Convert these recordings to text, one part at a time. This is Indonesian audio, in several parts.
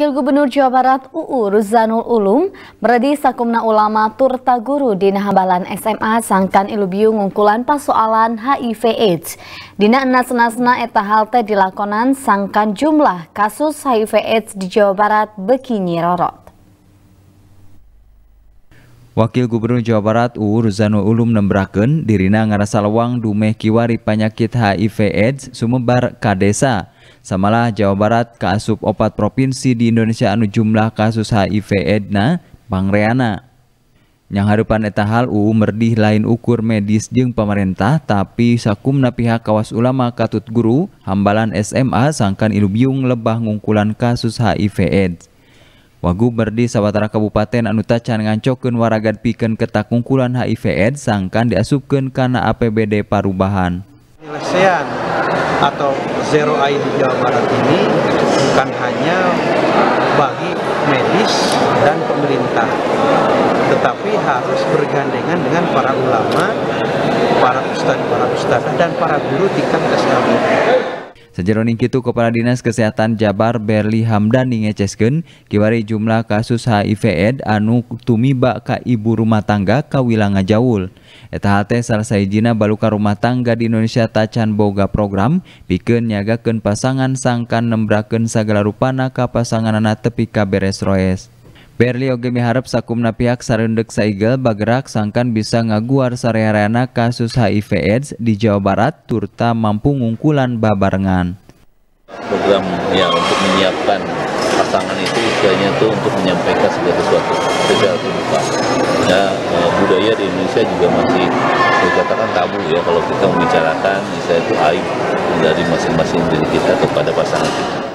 Wakil Gubernur Jawa Barat UU Ruzanul Ulum beradi sakumna ulama turta guru di Nahambalan SMA sangkan ilubiu ngungkulan pasoalan HIV AIDS. Dina enas-enasna eta halte dilakonan sangkan jumlah kasus HIV AIDS di Jawa Barat bekinyi rorot. Wakil Gubernur Jawa Barat UU Ruzanul Ulum nemberaken dirina ngarasa lawang dumeh kiwari penyakit HIV AIDS sumebar ka desa. Samalah Jawa Barat kaasup opat provinsi di Indonesia anu jumlah kasus HIV edna pangreana. Yang harupan eta hal UU merdih lain ukur medis jeung pemerintah tapi sakumna pihak kawas ulama katut guru hambalan SMA sangkan ilubiung lebah ngungkulan kasus HIV AIDS. Wagu berdi sawatara kabupaten anu tacan ngancokeun waragad pikeun ketak ngungkulan HIV AIDS sangkan diasupkeun kana APBD parubahan. Penyelesaian atau zero di Jawa Barat ini bukan hanya bagi medis dan pemerintah, tetapi harus bergandengan dengan para ulama, para ustadz, para ustadzah, dan para guru tingkat SLB. Sejeroning Kitu Kepala Dinas Kesehatan Jabar Berli Hamdani ngecesken kiwari jumlah kasus HIV ed anu tumiba ka ibu rumah tangga kawilanga Jaul. Eta hate salah saijina baluka rumah tangga di Indonesia tacan boga program pikeun nyagakeun pasangan sangkan nembrakeun sagala rupana ka pasanganana tepi ka beres roes. Berli oge miharap sakumna pihak sarendek saigel bagerak sangkan bisa ngaguar sarearana kasus HIV AIDS di Jawa Barat turta mampu ngungkulan babarengan. Program ya untuk menyiapkan pasangan itu istilahnya itu untuk menyampaikan segala sesuatu secara terbuka. Ya eh, budaya di Indonesia juga masih dikatakan tabu ya kalau kita membicarakan misalnya itu aib dari masing-masing diri kita kepada pasangan kita.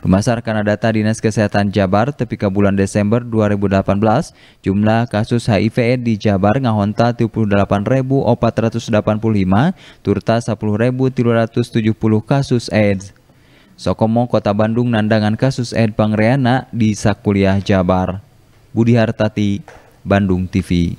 Berdasarkan data Dinas Kesehatan Jabar tepi bulan Desember 2018, jumlah kasus HIV di Jabar ngahonta 78.485, turta 10.370 kasus AIDS. Sokomo Kota Bandung nandangan kasus AIDS Pangreana di Sakuliah Jabar. Budi Hartati, Bandung TV.